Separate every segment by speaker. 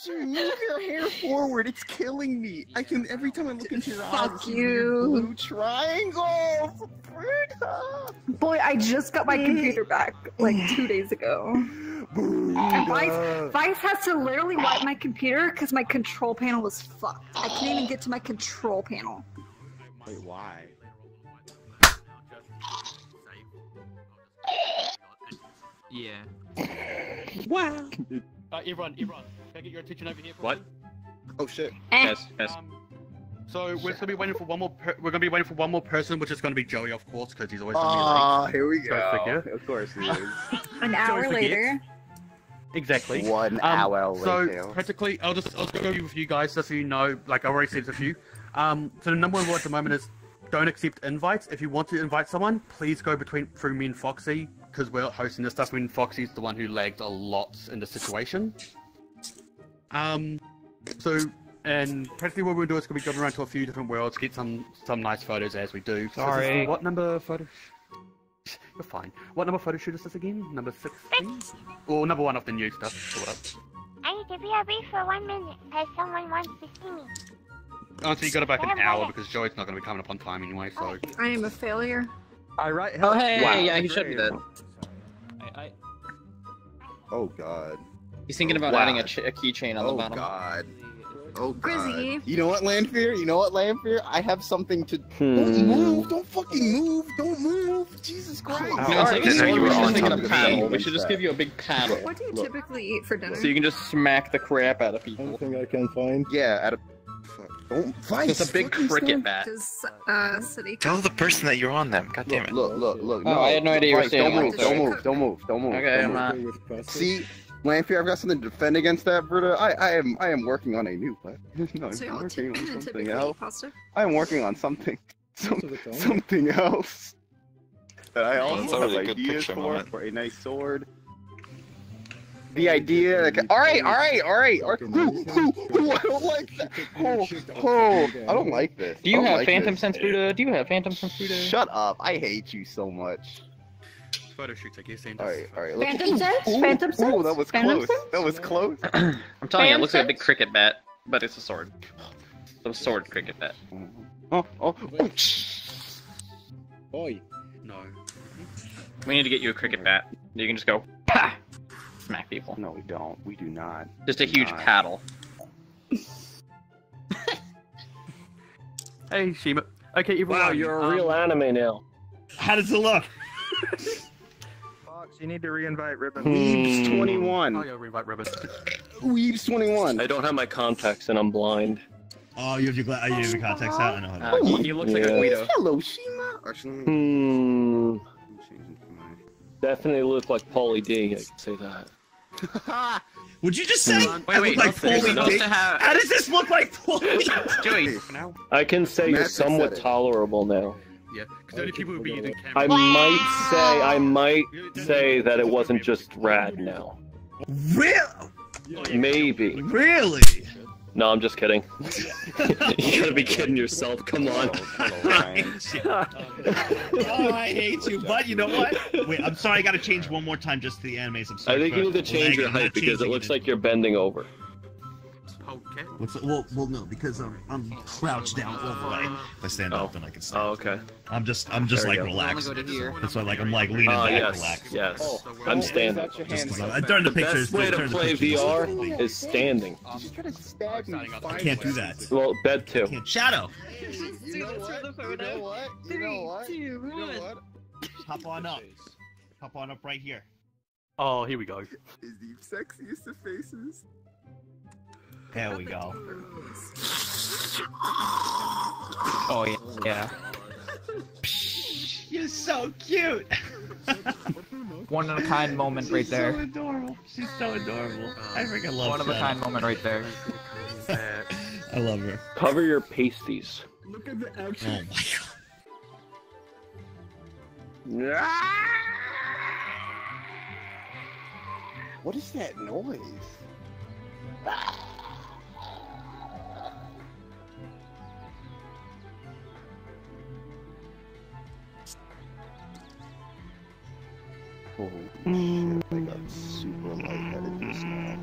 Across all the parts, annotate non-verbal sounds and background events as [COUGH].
Speaker 1: at you. Move your hair forward. It's killing me. I can every time I look into your eyes.
Speaker 2: Fuck you.
Speaker 1: Blue triangles. Bruda.
Speaker 2: Boy, I just got my computer back like two days ago. And Vice, Vice has to literally wipe my computer because my control panel was fucked. I can't even get to my control panel.
Speaker 1: Wait, why?
Speaker 3: Yeah.
Speaker 1: Wow. [LAUGHS]
Speaker 4: Uh, Iran, Iran, can I get your attention over here? For
Speaker 5: What?
Speaker 4: a?
Speaker 1: Oh shit.
Speaker 2: Eh.
Speaker 5: Yes, yes.
Speaker 4: Um, so we're gonna be waiting for one more. Per- we're gonna be waiting for one more person, which is gonna be Joey, of course, because he's always gonna
Speaker 1: Ah, here we go.
Speaker 5: Perfect.
Speaker 1: Of course he is. [LAUGHS]
Speaker 2: An hour
Speaker 4: forget.
Speaker 2: later.
Speaker 4: Exactly.
Speaker 1: One
Speaker 4: Um,
Speaker 1: hour
Speaker 4: so
Speaker 1: later.
Speaker 4: practically, I'll just I'll just go with you guys just so you know. Like I already said to a few. Um, so the number one rule at the moment is don't accept invites. If you want to invite someone, please go between through me and Foxy because we're hosting this stuff. And Foxy's the one who lagged a lot in the situation. Um, so and practically what we're doing is gonna be going around to a few different worlds, get some some nice photos as we do. So is-
Speaker 5: Sorry.
Speaker 4: what number photo? [LAUGHS] You're fine. What number photo shoot is this again? Number sixteen? Or number one of the new stuff. Sort.
Speaker 6: I need to be a brief for one minute, because someone wants to see me.
Speaker 4: Oh, so you got about an hour because Joey's not going to be coming up on time anyway. So
Speaker 2: I am a failure.
Speaker 7: I right.
Speaker 5: Oh, hey,
Speaker 7: Wow.
Speaker 5: yeah, he should be dead.
Speaker 3: I, I,
Speaker 1: Oh god.
Speaker 5: He's thinking about
Speaker 1: Wow.
Speaker 5: adding a, a keychain on the bottom.
Speaker 1: Oh
Speaker 5: bottom.
Speaker 1: god. Oh god.
Speaker 2: Grizzy.
Speaker 1: You know what, Lanfear? You know what, Lanfear? I have something to.
Speaker 7: Hmm.
Speaker 1: Don't move! Don't fucking move! Don't move! Jesus Christ!
Speaker 5: You know,
Speaker 1: Alright,
Speaker 5: it's like,
Speaker 1: so
Speaker 5: we
Speaker 1: we're
Speaker 5: should just make it a paddle. We should just give you a big paddle.
Speaker 2: What do you
Speaker 1: Look.
Speaker 2: typically eat for dinner?
Speaker 5: So you can just smack the crap out of people.
Speaker 8: Anything I can find.
Speaker 1: Yeah, at a. Fuck. Don't fight!
Speaker 5: It's a big cricket bat.
Speaker 2: Does uh, City
Speaker 9: Tell the person that you're on them. God damn it.
Speaker 1: Look, look, look.
Speaker 5: Oh,
Speaker 1: no,
Speaker 5: I had no idea you were
Speaker 1: Right,
Speaker 5: saying
Speaker 1: Don't
Speaker 5: that.
Speaker 1: move! Don't move! Don't move! Don't move!
Speaker 5: Okay,
Speaker 1: don't
Speaker 5: I'm
Speaker 1: move.
Speaker 5: not.
Speaker 1: See, Lanfear, I've got something to defend against that, Bruta. I, I am, I am working on a new plan. [LAUGHS] no,
Speaker 2: So
Speaker 1: I'm
Speaker 2: y'all
Speaker 1: working on something else.
Speaker 2: pasta?
Speaker 1: I am working on something, [LAUGHS] some,
Speaker 8: Most of the time.
Speaker 1: something else that I also
Speaker 9: a
Speaker 1: have
Speaker 9: really good
Speaker 1: ideas
Speaker 9: picture
Speaker 1: for, for a nice sword. The idea, like, all right, all right, all right, all right. Ooh, ooh, ooh, I don't like that. Oh, oh, I don't like this.
Speaker 5: Do you have
Speaker 1: like
Speaker 5: Phantom
Speaker 1: this.
Speaker 5: Sense Buddha? Do you have Phantom Sense Buddha?
Speaker 1: Shut up! I hate you so much.
Speaker 4: photo shoots, I guess. and
Speaker 1: All right, all right. look-
Speaker 2: Phantom sense?
Speaker 1: Ooh,
Speaker 2: Phantom
Speaker 1: Ooh,
Speaker 2: sense?
Speaker 1: that was
Speaker 2: Phantom
Speaker 1: close.
Speaker 2: sense?
Speaker 1: That was close. [CLEARS THROAT]
Speaker 5: I'm telling you, it looks like a big cricket bat, but it's a sword. Some sword cricket bat.
Speaker 1: Oh, oh, oh.
Speaker 7: Oi.
Speaker 4: No.
Speaker 5: We need to get you a cricket bat. You can just go, pa! Smack people.
Speaker 1: No, we don't. We do not.
Speaker 5: Just a huge
Speaker 1: Nice.
Speaker 5: paddle. [LAUGHS]
Speaker 4: Hey, Shima. Okay, everyone.
Speaker 7: Wow, you're a
Speaker 4: um,
Speaker 7: real anime now.
Speaker 10: How does it look?
Speaker 8: Fox, you need to reinvite Ribbon.
Speaker 1: Weebs
Speaker 7: Hmm.
Speaker 1: 21.
Speaker 4: Oh, yeah, reinvite Ribbon.
Speaker 1: Weebs 21.
Speaker 7: I don't have my contacts and I'm blind.
Speaker 10: Oh, you have your, gla- you have your contacts out? I know how to
Speaker 5: Uh, he, he looks like a
Speaker 7: Yeah.
Speaker 5: Guido.
Speaker 1: Hello, Shima. Actually,
Speaker 7: Hmm.
Speaker 1: I'm changing to my-
Speaker 7: Definitely look like Pauly D. I can say that.
Speaker 10: Would you just say?
Speaker 5: Wait,
Speaker 10: I
Speaker 5: wait,
Speaker 10: like Paulie
Speaker 5: supposed
Speaker 10: D?
Speaker 5: to have...
Speaker 10: How does this look like Paulie?
Speaker 5: Joey,
Speaker 7: I can say
Speaker 1: Mat
Speaker 7: you're somewhat tolerable now.
Speaker 4: Yeah, because only people who be using
Speaker 7: I might say I might say that it wasn't just rad now.
Speaker 10: Real?
Speaker 7: Maybe.
Speaker 10: Really?
Speaker 7: No, I'm just kidding. [LAUGHS] you gotta be kidding yourself. Come on.
Speaker 1: Hello, [LAUGHS] oh,
Speaker 10: oh, I hate you. But you know what? Wait, I'm sorry. I got to change one more time just to the animes. I'm
Speaker 7: I
Speaker 10: sorry.
Speaker 7: think you need to change your height because it looks like you're bending over.
Speaker 4: Okay.
Speaker 10: What's well, well, no, because I'm, I'm crouched down all the way. If I stand
Speaker 7: Oh.
Speaker 10: up, then I can stand.
Speaker 7: Oh, okay.
Speaker 10: I'm just, I'm just
Speaker 7: There
Speaker 10: like relaxed.
Speaker 3: Go.
Speaker 10: That's why, like, I'm like leaning
Speaker 7: Ah,
Speaker 10: back,
Speaker 7: yes,
Speaker 10: relaxed.
Speaker 7: yes.
Speaker 1: Oh,
Speaker 7: I'm standing.
Speaker 1: raise out your
Speaker 10: Just
Speaker 1: hands.
Speaker 10: 'cause I, I during the
Speaker 7: The
Speaker 10: pictures.
Speaker 7: best way to play VR is standing.
Speaker 1: You try to stab me
Speaker 4: Standing up.
Speaker 1: five
Speaker 10: I can't do that.
Speaker 7: Well, bed too.
Speaker 10: Can't shadow.
Speaker 1: You know what? You know what? You know what? You know what?
Speaker 10: Hop on up. Hop on up right here.
Speaker 4: Oh, here we go.
Speaker 1: Is the sexiest of faces?
Speaker 10: There we go.
Speaker 3: Oh yeah. yeah.
Speaker 10: You're so cute.
Speaker 3: One of a kind moment right
Speaker 10: She's so
Speaker 3: there.
Speaker 10: adorable. She's so adorable. I freaking love
Speaker 3: One of a kind moment right there. [LAUGHS]
Speaker 10: I love her.
Speaker 7: Cover your pasties.
Speaker 1: Look at the
Speaker 10: Oh
Speaker 1: action.
Speaker 10: my god.
Speaker 1: What is that noise? Oh, shit. I got super lightheaded just now.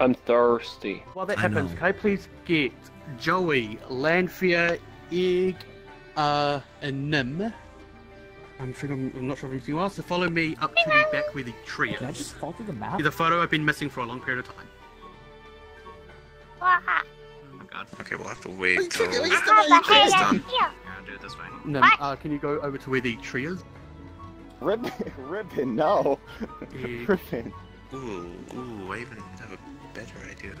Speaker 7: I'm thirsty.
Speaker 4: While that
Speaker 10: I
Speaker 4: happens,
Speaker 10: know.
Speaker 4: can I please get Joey, Lanfear, Egg, uh, and Nim? I'm, sure I'm, I'm not sure if anything else. To follow me up to the back where the tree
Speaker 3: Did I just
Speaker 4: is.
Speaker 3: fall through the map?
Speaker 4: It's a photo I've been missing for a long period of time.
Speaker 6: Wah.
Speaker 10: Oh god.
Speaker 9: Okay, we'll have to wait
Speaker 1: Wait,
Speaker 9: till
Speaker 1: check it, wait,
Speaker 6: I
Speaker 1: stop, you
Speaker 6: have a
Speaker 1: can't
Speaker 6: head
Speaker 1: stop.
Speaker 6: and heel.
Speaker 10: Yeah, do it this way.
Speaker 4: Nim,
Speaker 6: What?
Speaker 4: uh, can you go over to where the tree is?
Speaker 1: Ribbon, [LAUGHS] ribbon, no.
Speaker 4: Egg. [LAUGHS]
Speaker 1: Ribbon.
Speaker 9: Ooh, ooh, I even have a better idea.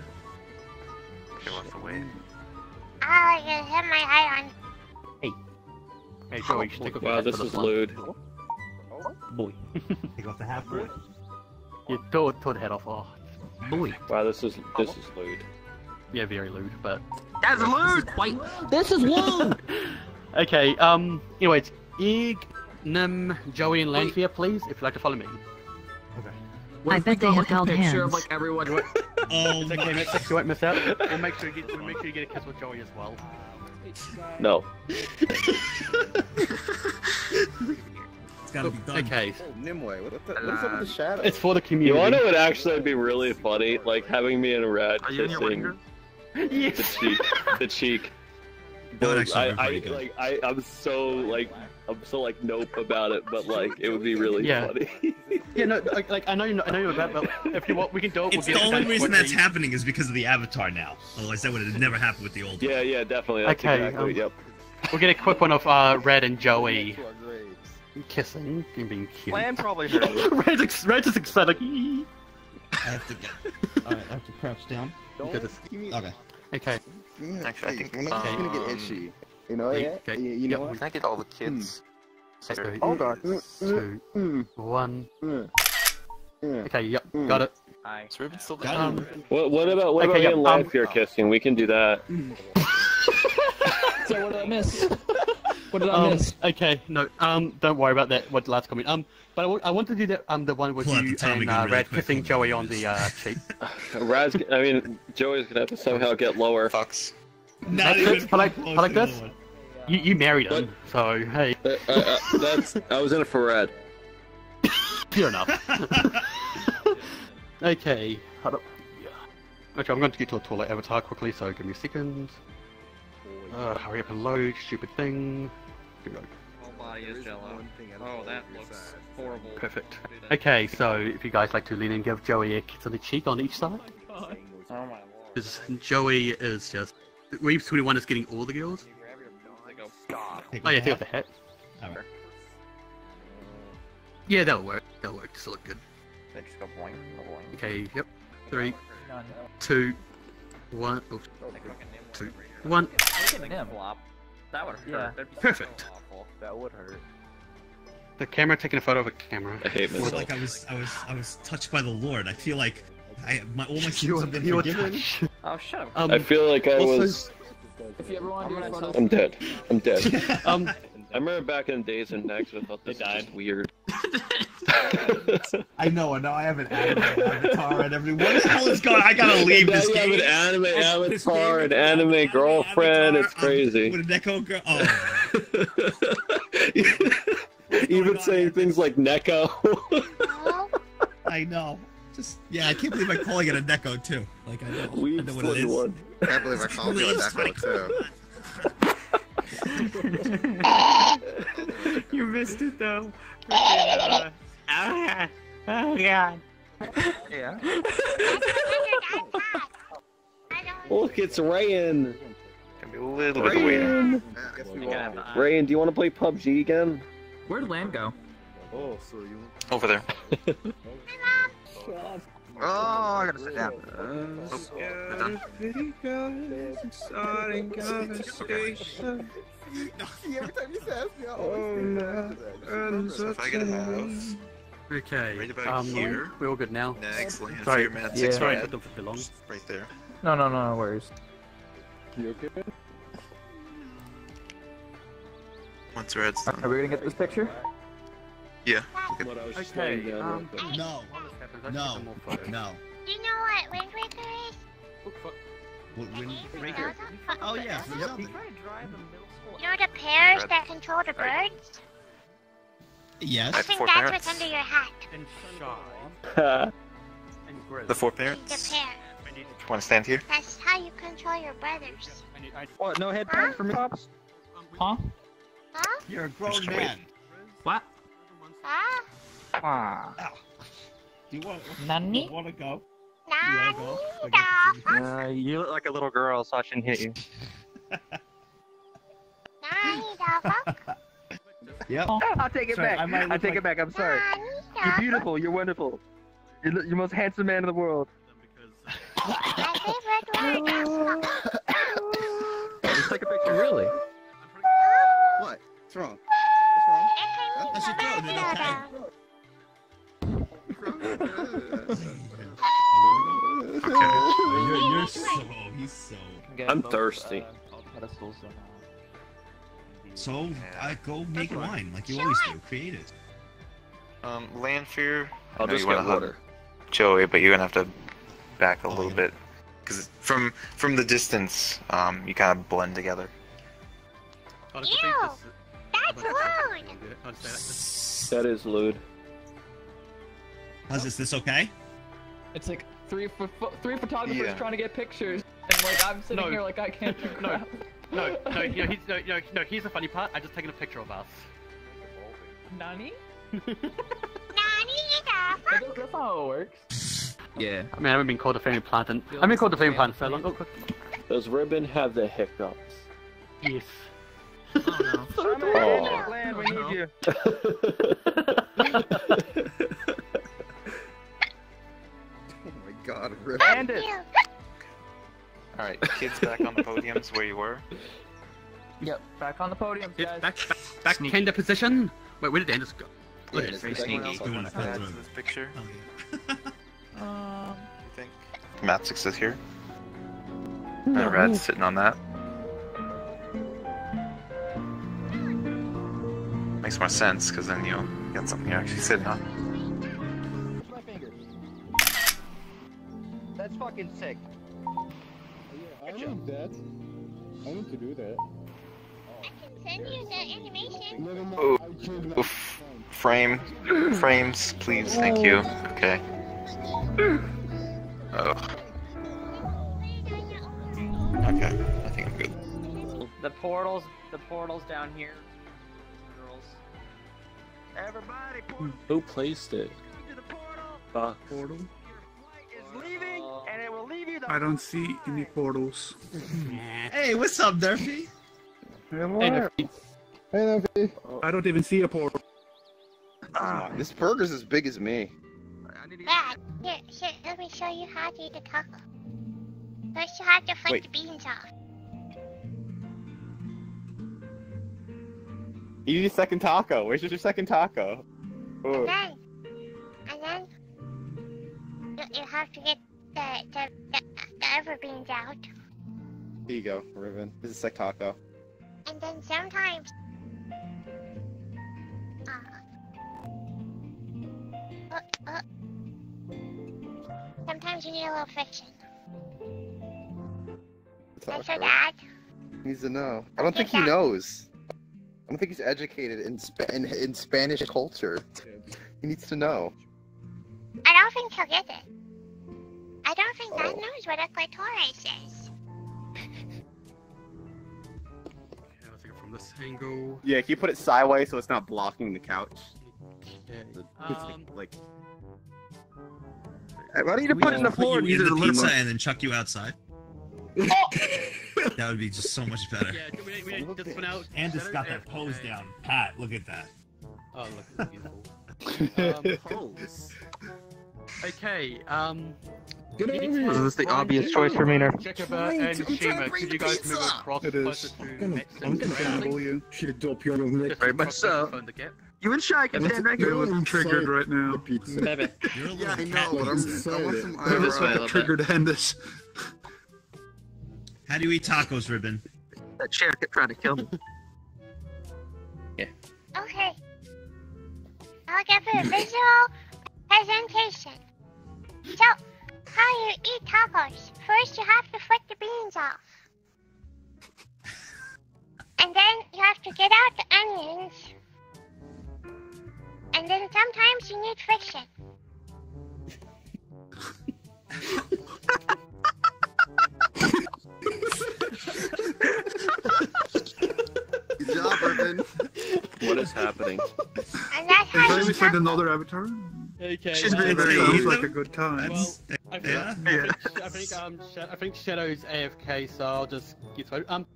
Speaker 9: Okay, we'll have to wait.
Speaker 6: I can hit my eye on.
Speaker 4: Hey, Joey, you should take off your
Speaker 7: Wow, this is
Speaker 4: one.
Speaker 7: lewd.
Speaker 4: Boy.
Speaker 10: Take off the hat for. [LAUGHS]
Speaker 4: You tore, tore the head off. Oh, boy.
Speaker 7: Wow, this is this is lewd.
Speaker 4: Yeah, very lewd, but
Speaker 3: That's lewd! Wait,
Speaker 4: This is lewd! Okay, um, anyways, Egg, Nim, Joey, and Lanfear, please, if you'd like to follow me.
Speaker 3: what
Speaker 2: I bet they have
Speaker 3: like,
Speaker 2: held
Speaker 3: picture
Speaker 2: hands.
Speaker 3: of like everyone. [LAUGHS]
Speaker 10: Oh
Speaker 4: It's okay,
Speaker 10: my
Speaker 4: mate, you won't miss out. [LAUGHS] We'll make sure you get, we'll make sure you get a kiss with Joey as well.
Speaker 7: No.
Speaker 10: It's gotta be done.
Speaker 4: Okay,
Speaker 1: Oh, Nimue, what, the, what is up with the shadow?
Speaker 4: it's for the
Speaker 7: You
Speaker 4: community.
Speaker 7: wanna know what actually be really funny? Like having me and Rad
Speaker 9: Are you in your wedding
Speaker 7: kissing the cheek. The cheek.
Speaker 10: That would actually
Speaker 7: I,
Speaker 10: be
Speaker 7: I like I I'm so like I'm so like nope about it, but like it would be really
Speaker 4: Yeah.
Speaker 7: funny. [LAUGHS]
Speaker 4: Yeah, no, like, like I know you know, I know you're about, but if you want, we can do it.
Speaker 10: It's
Speaker 4: we'll
Speaker 10: the
Speaker 4: get it
Speaker 10: only
Speaker 4: done
Speaker 10: reason that's
Speaker 4: quickly.
Speaker 10: happening is because of the avatar now. Otherwise, that would have never happened with the old. one.
Speaker 7: yeah, yeah, definitely. That's
Speaker 4: Okay,
Speaker 7: exactly.
Speaker 4: um,
Speaker 7: Yep.
Speaker 4: We'll get a quick one of uh, Red and Joey
Speaker 1: To our graves.
Speaker 4: kissing and being cute.
Speaker 9: Plan probably heard it. [LAUGHS]
Speaker 4: Red's, ex- Red's just excited. Like, "Ee."
Speaker 10: I have to get. Alright, I have to crouch down.
Speaker 1: Don't
Speaker 4: Look at this.
Speaker 1: give me-
Speaker 10: Okay.
Speaker 4: Okay.
Speaker 1: Yeah,
Speaker 9: Actually, I think,
Speaker 1: we're not gonna get
Speaker 9: um,
Speaker 1: itchy. You know,
Speaker 4: okay,
Speaker 1: yeah?
Speaker 4: okay,
Speaker 1: You, you
Speaker 4: yep.
Speaker 1: what?
Speaker 9: Can I get all the kids?
Speaker 4: Let's.
Speaker 1: Hold on.
Speaker 4: Two,
Speaker 1: Mm,
Speaker 4: one.
Speaker 1: mm, mm.
Speaker 4: Okay, yep,
Speaker 1: Mm.
Speaker 4: got it.
Speaker 9: Is Ribbon still
Speaker 10: Got
Speaker 9: there?
Speaker 4: Um,
Speaker 7: What what about what
Speaker 4: Okay,
Speaker 7: about
Speaker 4: yeah,
Speaker 7: getting
Speaker 4: um,
Speaker 7: live fear kissing? We can do that. [LAUGHS]
Speaker 3: so what did I miss? What did I
Speaker 4: um,
Speaker 3: miss?
Speaker 4: okay, no, um, don't worry about that. What the last comment? Um, but I, w- I want to do that. Um, the one with
Speaker 10: Pull
Speaker 4: you and
Speaker 10: gun
Speaker 4: uh,
Speaker 10: really
Speaker 4: Red
Speaker 10: quick.
Speaker 4: kissing Joey on the uh, cheek. [LAUGHS]
Speaker 7: Rad's I mean Joey's gonna have to somehow get lower.
Speaker 9: Fucks.
Speaker 10: Not
Speaker 4: That's
Speaker 10: even
Speaker 4: it? I like- I like this. You you married him, so hey,
Speaker 7: Uh, uh, uh, that's I was in it for Rad. [LAUGHS]
Speaker 4: fair enough. [LAUGHS] okay, hold up. Okay, I'm going to get to a toilet avatar quickly, so give me a second. Uh, hurry up and load, stupid thing. Here we go.
Speaker 1: There
Speaker 5: is
Speaker 1: is
Speaker 5: jello.
Speaker 1: one thing
Speaker 5: Oh, that looks
Speaker 1: is
Speaker 5: horrible.
Speaker 4: Perfect. Okay, so if you guys like to lean and give Joey a kiss on the cheek on each side,
Speaker 5: Oh my lord.
Speaker 4: because Joey is just. Reeves 21 is getting all the girls.
Speaker 5: You grab your phone, they go, stop.
Speaker 4: Oh yeah, take off the hat.
Speaker 10: Alright.
Speaker 4: Yeah, that'll work. That'll work. Just look good.
Speaker 9: They just go boing, boing.
Speaker 4: Okay, yep. Three,
Speaker 3: None.
Speaker 4: two, one, oh,
Speaker 5: Like fucking Nimble
Speaker 4: Two.
Speaker 5: Over here.
Speaker 4: one.
Speaker 5: Flop. That would hurt.
Speaker 3: Yeah.
Speaker 5: That'd be so
Speaker 4: Perfect.
Speaker 5: awful.
Speaker 1: That would hurt.
Speaker 4: The camera taking a photo of a camera.
Speaker 7: I hate
Speaker 10: I feel
Speaker 7: myself.
Speaker 10: like I was, I was, I was touched by the Lord. I feel like I, my, all my [LAUGHS]
Speaker 4: You
Speaker 10: sins have been
Speaker 4: you
Speaker 10: forgiven.
Speaker 5: Oh, shut up.
Speaker 4: Um,
Speaker 7: I feel like I
Speaker 4: also-
Speaker 7: was
Speaker 3: If you ever want to do a photo,
Speaker 7: I'm dead. I'm dead. [LAUGHS]
Speaker 4: um,
Speaker 7: I remember back in the days when Next I thought this was weird. [LAUGHS]
Speaker 10: I know, and now I have an anime avatar and everything. What the hell is going? I gotta leave
Speaker 7: now
Speaker 10: this
Speaker 7: you have
Speaker 10: game.
Speaker 7: an anime
Speaker 10: This
Speaker 7: avatar,
Speaker 10: game
Speaker 7: an
Speaker 10: is
Speaker 7: anime girlfriend.
Speaker 10: avatar
Speaker 7: It's crazy.
Speaker 10: With a Neko girl. Oh, [LAUGHS]
Speaker 7: Even saying things like Neko. [LAUGHS]
Speaker 10: I know. Just yeah, I can't believe I'm calling it a Neko too. Like I know, I know what it is.
Speaker 7: one.
Speaker 1: I can't believe I called you a
Speaker 10: Please,
Speaker 1: Deco,
Speaker 10: Mike.
Speaker 1: too. [LAUGHS]
Speaker 5: you missed it though. Freaking, uh, oh god.
Speaker 3: yeah.
Speaker 6: I don't.
Speaker 7: Look, it's Rayan.
Speaker 9: Gonna be a little bit of waiting.
Speaker 7: Rayan.
Speaker 1: Yeah, I guess we
Speaker 5: You
Speaker 1: will.
Speaker 5: gotta have.
Speaker 7: Rayan, do you want to play PUBG again?
Speaker 3: Where'd Land go?
Speaker 1: Oh, so you.
Speaker 9: Over there. [LAUGHS]
Speaker 1: Oh, I gotta sit down.
Speaker 9: Oh, they're done.
Speaker 1: See, every time you say ask me, I always think that.
Speaker 9: So if I could have
Speaker 4: okay.
Speaker 9: Right about
Speaker 4: um,
Speaker 9: here.
Speaker 4: We're all good now.
Speaker 9: Next, land
Speaker 4: Sorry.
Speaker 9: fear mat,
Speaker 3: Yeah.
Speaker 4: Sorry, I
Speaker 9: red,
Speaker 4: took them for too long.
Speaker 9: right there.
Speaker 3: No, no, no, no worries.
Speaker 1: You okay?
Speaker 9: Once red's
Speaker 3: Are
Speaker 9: done.
Speaker 3: we gonna get this picture?
Speaker 9: Yeah.
Speaker 7: What I was
Speaker 4: Okay, um.
Speaker 10: No,
Speaker 4: While I
Speaker 10: No.
Speaker 4: some more photos.
Speaker 10: no.
Speaker 6: Do you know what Wind Waker is?
Speaker 4: Look, fuck.
Speaker 10: What, when,
Speaker 6: Right
Speaker 10: Breaker? Oh yeah,
Speaker 4: Yep.
Speaker 10: Zelda.
Speaker 6: You know the pears that control the birds?
Speaker 10: Yes.
Speaker 6: I
Speaker 9: I-
Speaker 6: think that's
Speaker 9: parents.
Speaker 6: what's under your hat.
Speaker 4: And Shai. [LAUGHS] And
Speaker 9: The
Speaker 4: grizz.
Speaker 9: four
Speaker 6: The
Speaker 9: parents.
Speaker 6: pear.
Speaker 9: Want to stand here?
Speaker 6: That's how you control your brothers.
Speaker 3: What? No headphones for me, pops? Huh?
Speaker 6: Huh?
Speaker 10: You're a grown
Speaker 9: Just wait.
Speaker 10: man.
Speaker 3: What?
Speaker 6: Huh?
Speaker 3: Ah.
Speaker 10: Do you want?
Speaker 3: Nani?
Speaker 10: You want to go?
Speaker 6: Nani?
Speaker 10: go?
Speaker 3: Uh, you look like a little girl, so I shouldn't hit you.
Speaker 6: Nani [LAUGHS] da?
Speaker 10: Yep.
Speaker 3: I'll take it
Speaker 10: Sorry,
Speaker 3: back.
Speaker 10: I might
Speaker 3: I
Speaker 10: look
Speaker 3: take
Speaker 10: like-
Speaker 3: it back. I'm sorry. You're beautiful. You're wonderful. You're the, most handsome man in the world.
Speaker 6: My favorite word.
Speaker 3: Just take a picture. Really?
Speaker 1: What? What's wrong?
Speaker 10: That's your throat, is it okay? You're, you're so. He's so.
Speaker 7: I'm thirsty.
Speaker 10: So I go make wine like you always do. Create it.
Speaker 9: Um, Lanfear. I
Speaker 7: I'll just
Speaker 9: you wanna
Speaker 7: get
Speaker 9: hug
Speaker 7: water.
Speaker 9: Joey, but you're gonna have to back a
Speaker 10: Oh,
Speaker 9: little
Speaker 10: yeah.
Speaker 9: bit, because from from the distance, um, you kind of blend together.
Speaker 6: Ew, that's rude.
Speaker 7: That is lewd.
Speaker 10: How's this? This okay?
Speaker 3: It's like three pho- pho- three photographers
Speaker 9: Yeah.
Speaker 3: trying to get pictures, and like I'm sitting
Speaker 4: No.
Speaker 3: here like I can't do
Speaker 4: No.
Speaker 3: crap.
Speaker 4: No, [LAUGHS] no, you know, he's, no, no, no, here's the funny part. I just taken a picture of us.
Speaker 3: Nani?
Speaker 6: Nani da
Speaker 3: But that's, that's not how it works. Yeah.
Speaker 4: I mean, I haven't been called a flaming plant, and I've been called a flaming plant for so long. Oh, quick.
Speaker 7: Does Ribbon have the hiccups?
Speaker 4: Yes.
Speaker 7: Oh.
Speaker 3: Land, [LAUGHS] oh. we need you. [LAUGHS]
Speaker 1: god, Rip.
Speaker 3: And it. [LAUGHS]
Speaker 9: All right, kids back on the podiums where you were.
Speaker 3: Yep. Back on the podium,
Speaker 4: It's
Speaker 3: guys.
Speaker 4: back, back, back
Speaker 3: Sneak.
Speaker 4: into position. Wait, where did Andis go? Look at
Speaker 1: Yeah,
Speaker 4: this.
Speaker 1: it's
Speaker 9: Anyone else
Speaker 10: Doing
Speaker 9: want to add to this picture?
Speaker 10: Oh yeah. [LAUGHS]
Speaker 3: Um.
Speaker 9: You think? Matsix is here. And Rad's sitting on that. Makes more sense because then you got something you're actually sitting on.
Speaker 3: Sick.
Speaker 8: I need that. I need to do that.
Speaker 6: I can send you the animation.
Speaker 8: Never mind.
Speaker 9: Oh,
Speaker 8: I changed my
Speaker 9: Oof. Frame. Frames, please. Thank you. Okay. Oh. Okay. I think I'm good.
Speaker 3: The portals. The portals down here. Girls. Everybody,
Speaker 7: Who placed it?
Speaker 3: to the portal.
Speaker 11: I don't see any portals.
Speaker 10: Hey, what's up, Nurfee?
Speaker 4: Hey, no,
Speaker 8: Hey, Luffy. Oh.
Speaker 11: I don't even see a portal.
Speaker 1: This burger's as big as me.
Speaker 6: Dad, here, here, let me show you how to eat a taco. First, you have to flick
Speaker 1: Wait.
Speaker 6: the beans off.
Speaker 1: You need a second taco. Where's your second taco? Oh.
Speaker 6: And then, and then, you, you have to get the, the, the, beans out.
Speaker 1: Here you go, Ribbon. This is second taco.
Speaker 6: And then sometimes, uh, uh, uh, sometimes you need a little friction. That's
Speaker 1: Taco.
Speaker 6: dad.
Speaker 1: He needs to know. I don't think he knows. I don't think he's educated in, Sp- in, in Spanish culture. He needs to know.
Speaker 6: I don't think he'll get it. I don't think Dad
Speaker 1: Oh.
Speaker 6: knows what a clitoris is.
Speaker 4: Yeah, I'll take it from this angle.
Speaker 1: Yeah, can you put it sideways so it's not blocking the couch?
Speaker 4: Um,
Speaker 1: like,
Speaker 3: Why don't you put it in the floor and
Speaker 10: you
Speaker 3: use
Speaker 10: in
Speaker 3: it as
Speaker 10: the pizza
Speaker 3: more?
Speaker 10: and then chuck you outside. that would be just so much better.
Speaker 4: yeah, we need, we need this one out.
Speaker 10: And it's got that pose
Speaker 4: okay.
Speaker 10: down. Pat, look at that.
Speaker 4: Oh, look, it's beautiful. [LAUGHS] um, pose. Okay, um.
Speaker 8: Get
Speaker 4: you
Speaker 8: over here.
Speaker 3: Is this the obvious choice for me, Nerf?
Speaker 8: Jakkuba
Speaker 4: and
Speaker 8: to- I'm trying to
Speaker 4: Shima, could you guys move across
Speaker 11: It
Speaker 4: closer to
Speaker 8: I'm gonna,
Speaker 4: next
Speaker 8: I'm gonna cannibal you. Shit, dope, you're on the.
Speaker 3: Very much so.
Speaker 4: Phone to get.
Speaker 3: You and Shai can stand right here.
Speaker 11: They look
Speaker 8: inside
Speaker 11: triggered right now.
Speaker 8: The pizza.
Speaker 5: Bebe. [LAUGHS]
Speaker 10: You're a little
Speaker 1: yeah, I know, but I'm, I
Speaker 8: Inside
Speaker 1: want
Speaker 8: it.
Speaker 1: some
Speaker 5: Move this a
Speaker 11: Triggered Hendis.
Speaker 10: How do you eat tacos, Ribbon?
Speaker 3: That chair kept trying to kill me.
Speaker 6: Okay. I'll give you a visual presentation. So, how you eat tacos? First, you have to flick the beans off. and then you have to get out the onions. And then sometimes you need friction. Good job, Irvin.
Speaker 7: What is happening?
Speaker 6: And that's how you. Can
Speaker 11: another avatar?
Speaker 4: Okay.
Speaker 9: She's very
Speaker 11: sounds like a good time.
Speaker 4: Well
Speaker 10: yeah.
Speaker 4: I
Speaker 11: Yeah.
Speaker 4: think, I think, um, Sh- I think Shadow's AFK, so I'll just get photo. Um,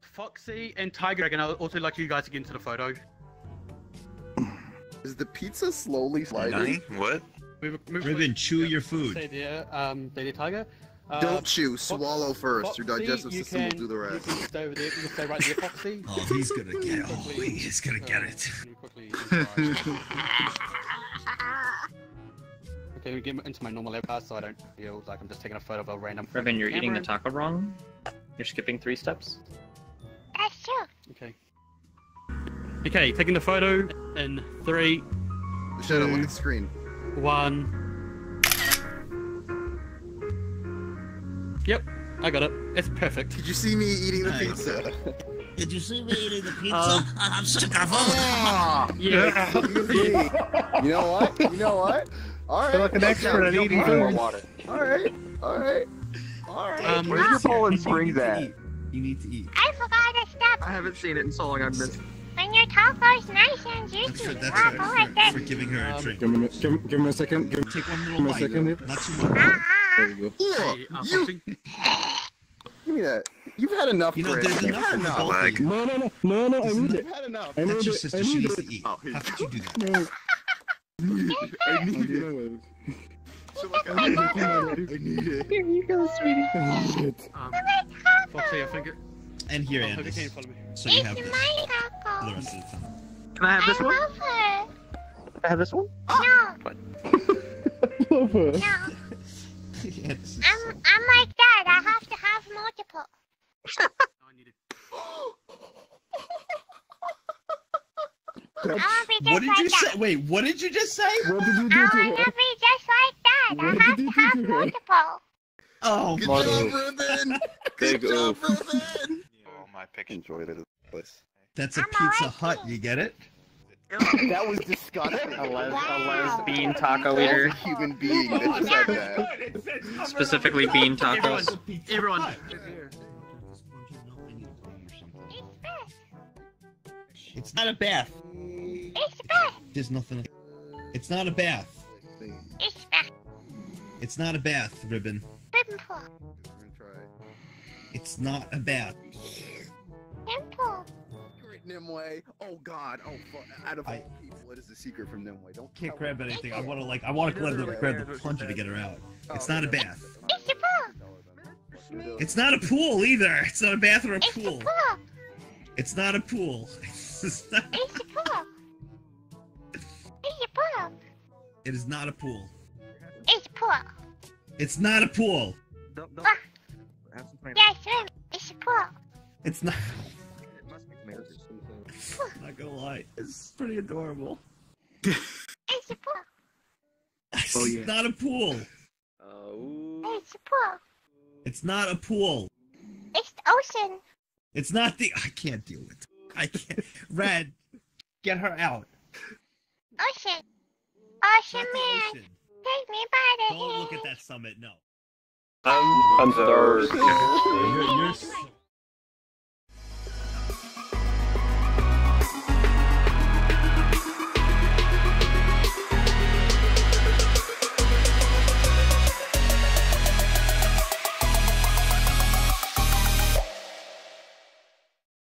Speaker 4: Foxy and Tiger Dragon, I'd also like you guys to get into the photo. [CLEARS THROAT]
Speaker 1: Is the pizza slowly sliding?
Speaker 9: Nani? What?
Speaker 4: Move, move
Speaker 10: Ribbon, chew your food.
Speaker 4: Stay there, um, stay there, Tiger. Uh,
Speaker 1: Don't chew. Swallow first. Your digestive
Speaker 4: you
Speaker 1: system will do the
Speaker 4: You
Speaker 1: rest.
Speaker 4: can stay over there. You can stay right there, Foxy.
Speaker 10: Oh, he's gonna get. it. Oh, he's gonna get it. [LAUGHS]
Speaker 4: Quickly, inside. okay, we get into my normal avatar so I don't feel like I'm just taking a photo of a random.
Speaker 5: Ribbon, you're eating the taco wrong. You're skipping three steps.
Speaker 6: That's true.
Speaker 4: Okay. Okay, taking the photo in three,
Speaker 1: Shadow, look at the screen.
Speaker 4: one. Yep, I got it. It's perfect.
Speaker 1: Did you see me eating the
Speaker 10: Nice.
Speaker 1: pizza?
Speaker 10: Did you see me eating the pizza?
Speaker 4: Um, [LAUGHS]
Speaker 10: I'm sick of
Speaker 1: Ah,
Speaker 4: Yeah. [LAUGHS]
Speaker 1: you know what? You know what? All right.
Speaker 3: You're like an expert at eating food.
Speaker 1: water. All right. All right. All right.
Speaker 4: Um,
Speaker 3: Where's your Poland Springs at?
Speaker 10: You need to eat.
Speaker 6: I forgot a step.
Speaker 3: I haven't seen it in so long. I've missed.
Speaker 6: When your taco's nice and
Speaker 10: That's
Speaker 6: juicy,
Speaker 10: for, that's
Speaker 6: walk
Speaker 10: for,
Speaker 6: like
Speaker 10: for,
Speaker 6: that.
Speaker 10: for giving her a
Speaker 4: Um,
Speaker 10: drink.
Speaker 8: Give me, give, give me a second. Give,
Speaker 10: Take one
Speaker 8: give
Speaker 10: little
Speaker 8: me a
Speaker 10: bite.
Speaker 8: second. here.
Speaker 10: Not too much.
Speaker 6: Ah,
Speaker 8: There you go.
Speaker 1: Ugh,
Speaker 4: Hey, uh,
Speaker 1: you, [LAUGHS] give me that. You've had enough,
Speaker 10: You know,
Speaker 1: Chris.
Speaker 10: there's
Speaker 1: You've
Speaker 10: enough
Speaker 1: had
Speaker 10: for
Speaker 1: enough.
Speaker 10: both of
Speaker 9: Leg.
Speaker 10: you.
Speaker 8: No, no, no, no, no. I need it.
Speaker 1: You've had enough.
Speaker 8: I need
Speaker 10: That's your
Speaker 8: it.
Speaker 10: sister.
Speaker 8: I
Speaker 10: She needs
Speaker 8: it.
Speaker 10: to eat.
Speaker 1: Oh,
Speaker 10: How could you do that?
Speaker 8: No.
Speaker 1: I need it. So look, I need it. I need it.
Speaker 8: Here you go, sweetie. I need it.
Speaker 4: Um, Foxy, I think it.
Speaker 10: And here,
Speaker 4: Oh, okay,
Speaker 10: Andis.
Speaker 4: follow me.
Speaker 10: So you have this the rest of the time.
Speaker 3: Can I have this
Speaker 6: I
Speaker 3: one?
Speaker 6: love her.
Speaker 3: Can I have this one?
Speaker 6: No,
Speaker 8: Love her.
Speaker 6: no. [LAUGHS]
Speaker 10: Yes.
Speaker 6: I'm, I'm like that. I have to have multiple. [LAUGHS]
Speaker 4: I need it. [LAUGHS]
Speaker 6: I want to be just
Speaker 10: What did
Speaker 6: like
Speaker 10: you
Speaker 6: that.
Speaker 10: say? Wait, what did you just say?
Speaker 8: What did you do
Speaker 6: I
Speaker 8: to
Speaker 6: want to be just like that.
Speaker 8: What
Speaker 6: I have
Speaker 8: you
Speaker 6: to
Speaker 8: do
Speaker 6: have
Speaker 8: to
Speaker 6: multiple.
Speaker 10: Oh,
Speaker 1: Good
Speaker 3: Mother.
Speaker 1: job, Ruben. [LAUGHS]
Speaker 7: Big
Speaker 1: Good job. Ruben. [LAUGHS]
Speaker 9: Oh, my picture.
Speaker 1: Enjoy this place.
Speaker 10: that's a
Speaker 6: I'm
Speaker 10: Pizza
Speaker 6: alright,
Speaker 10: Hut.
Speaker 6: too.
Speaker 10: You get it? [LAUGHS]
Speaker 1: That was disgusting.
Speaker 5: A, les-
Speaker 6: Wow.
Speaker 5: a lesbian taco
Speaker 1: That
Speaker 5: eater.
Speaker 1: a human being that said that.
Speaker 5: Specifically bean tacos.
Speaker 4: Everyone.
Speaker 6: It's
Speaker 10: It's not a bath.
Speaker 6: It's best.
Speaker 10: There's nothing. It's not a bath.
Speaker 6: It's best.
Speaker 10: It's not a bath, Ribbon.
Speaker 6: Ribbon Simple.
Speaker 10: It's not a bath.
Speaker 6: Simple.
Speaker 1: Great Nimue. Oh God. Oh, fuck. out of
Speaker 10: I-
Speaker 1: all people, what is the secret from Nimue? Don't
Speaker 10: Can't grab
Speaker 1: me.
Speaker 10: anything. I want to like. I want to grab the grab the plunger to get her out. It's not a oh, bath.
Speaker 6: It's a pool.
Speaker 10: It's not a pool either. It's not a bath or a
Speaker 6: It's a
Speaker 10: pool.
Speaker 6: pool.
Speaker 10: It's not a pool. [LAUGHS] It's not-
Speaker 6: a pool. It's a pool.
Speaker 10: It is not a pool.
Speaker 6: It's a pool.
Speaker 10: It's not a pool.
Speaker 3: Don't, don't. Have some pineapple.
Speaker 6: Yes, swim. It's a pool.
Speaker 10: It's not.
Speaker 3: It must be tomatoes.
Speaker 10: I'm not gonna lie. It's pretty adorable.
Speaker 6: It's a pool.
Speaker 10: It's
Speaker 11: Oh, yeah.
Speaker 10: not a pool.
Speaker 7: Oh.
Speaker 6: It's a pool.
Speaker 10: It's not a pool.
Speaker 6: It's the ocean.
Speaker 10: It's not the. I can't deal with. It. I can't. Red, get her out.
Speaker 6: Ocean. Ocean
Speaker 10: Not the
Speaker 6: man.
Speaker 10: ocean.
Speaker 6: Take me by the
Speaker 10: Don't
Speaker 6: hand.
Speaker 10: look at that summit. No.
Speaker 7: I'm, I'm [LAUGHS]
Speaker 10: So-